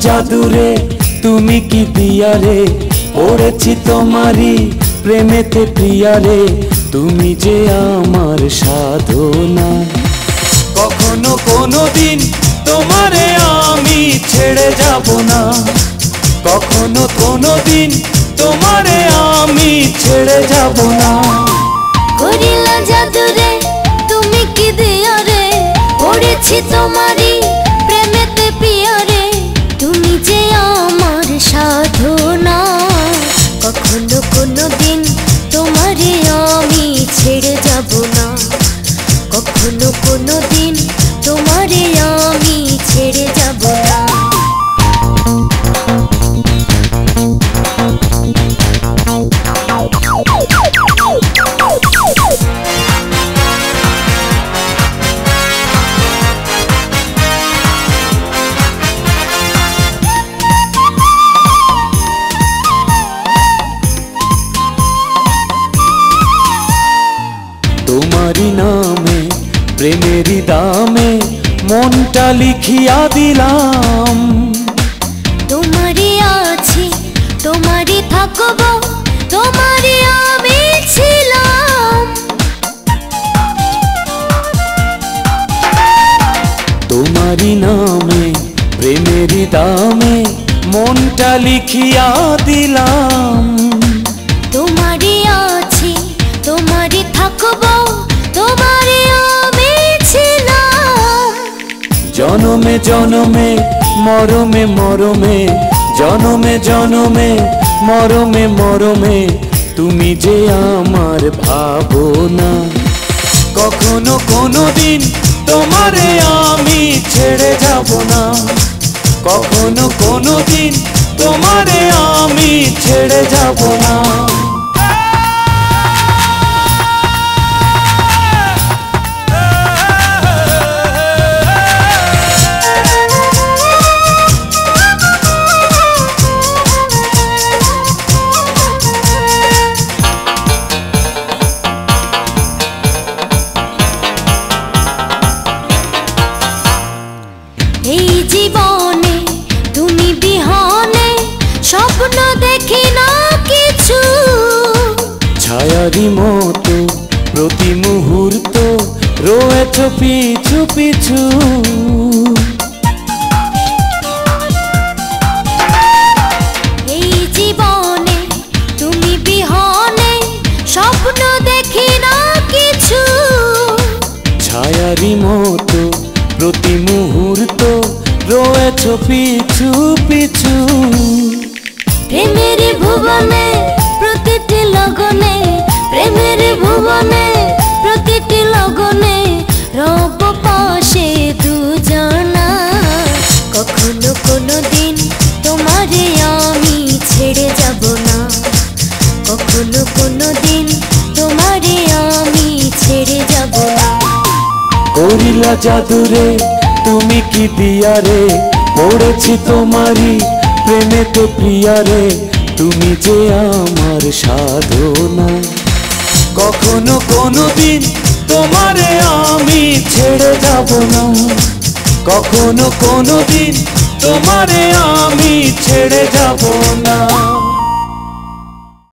জাদুরে, তুমি কি দিয়ারে? পড়েছি তোমারই প্রেমেতে প্রিয়ারে, তুমি যে আমার সাধনা। কখনো কোনো দিন তোমারে আমি ছেড়ে যাব না। কখনো কোনো দিন তোমারে আমি ছেড়ে যাব না। করিলা জাদুরে, তুমি কি দিও রে পড়েছি তোমারই যাব না। কখনো কোনো দিন তোমারে আমি প্রেমেরই দামে মনটা লিখিয়া দিলাম। তোমারই আছি তোমারই থাকব তোমারই আমি ছিলাম। তোমারই নামে প্রেমেরই দামে মনটা লিখিয়া দিলাম। জনমে জনমে, মরমে মরমে, জনমে জনমে, মরমে মরমে, তুমি যে আমার ভাবনা। কখনো কোনো দিন তোমারে আমি ছেড়ে যাব না। কখনো কোনো দিন তোমারে আমি ছেড়ে যাব না। ছায়ারি মতো প্রতি মুহূর্ত রয়েছ পিছু পিছু। ছায়ারি মতো প্রতি মুহূর্ত রয়েছ পিছু পিছু। প্রেমের ভুবনে প্রতিটি লগনে করিলা জাদুরে, তুমি কি দিয়ারে পড়েছি তোমারই প্রেমেতে প্রিয়ারে, তুমি যে আমার সাধনা। কখনো কোনো দিন তোমারে আমি ছেড়ে যাব না। কখনো কোনো দিন তোমারে আমি ছেড়ে যাব না।